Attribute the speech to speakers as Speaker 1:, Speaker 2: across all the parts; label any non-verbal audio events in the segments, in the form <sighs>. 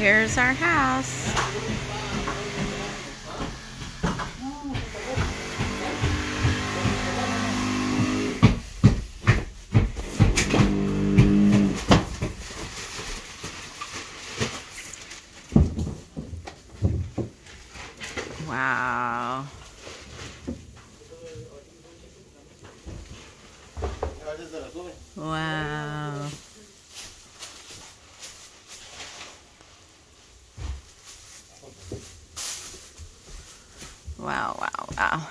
Speaker 1: Here's our house. Wow. Wow. Wow, wow, wow.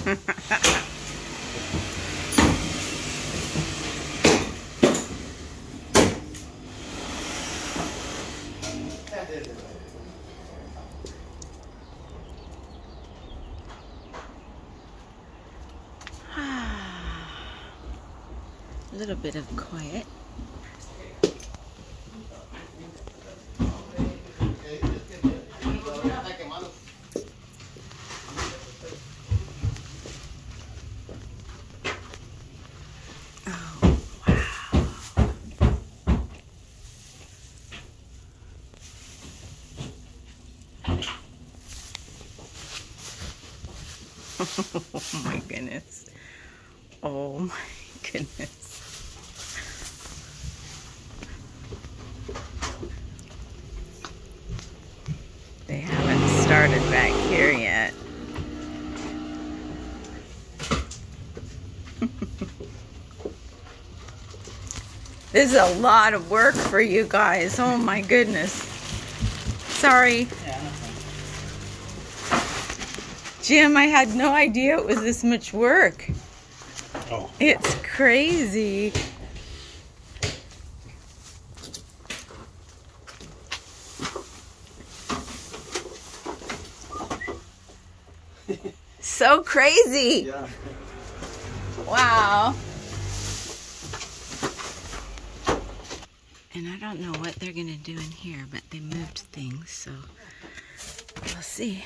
Speaker 1: <sighs> A little bit of quiet. <laughs> Oh my goodness. Oh my goodness. They haven't started back here yet. <laughs> this is a lot of work for you guys. Oh my goodness. Sorry. Jim, I had no idea it was this much work.
Speaker 2: Oh.
Speaker 1: It's crazy. <laughs> So crazy.
Speaker 2: Yeah.
Speaker 1: Wow. And I don't know what they're going to do in here, but they moved things, so we'll see.